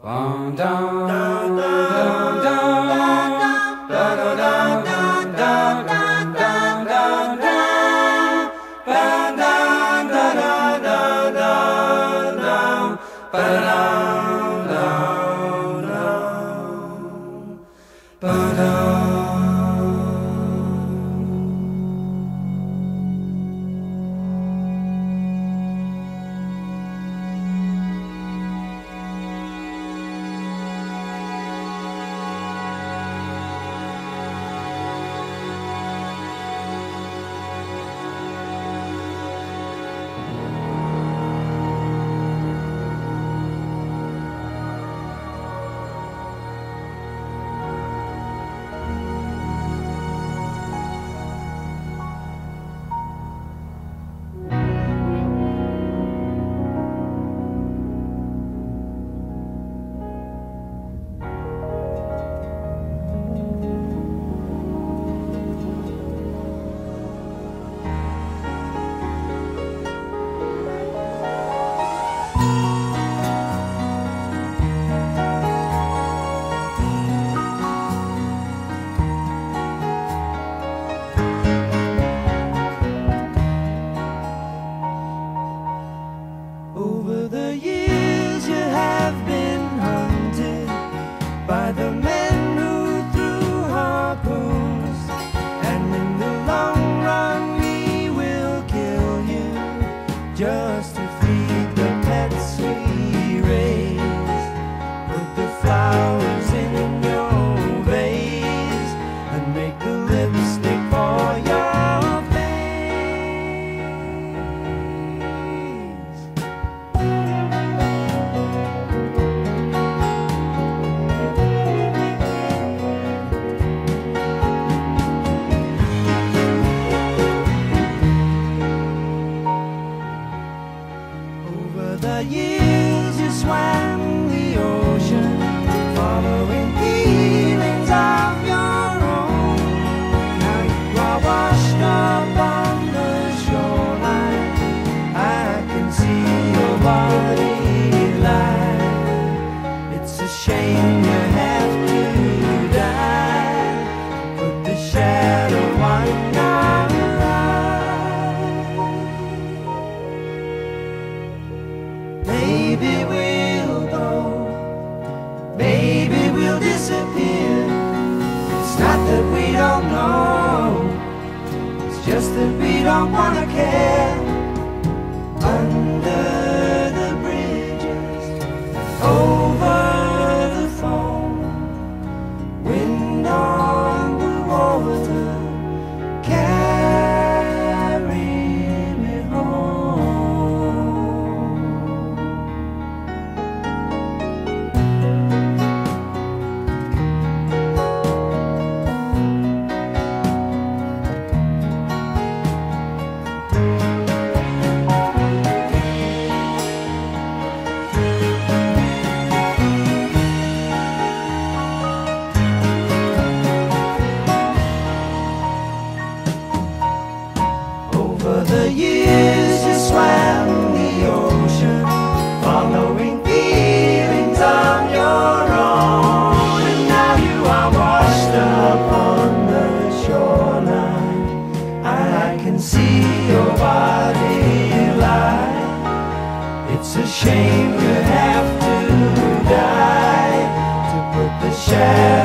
Bum, dum, dum, dum. It's a shame you have to die, but the shadow on my life. Maybe we'll go, maybe we'll disappear. It's not that we don't know, it's just that we don't wanna care. see your body lie. It's a shame you have to die to put the shadow.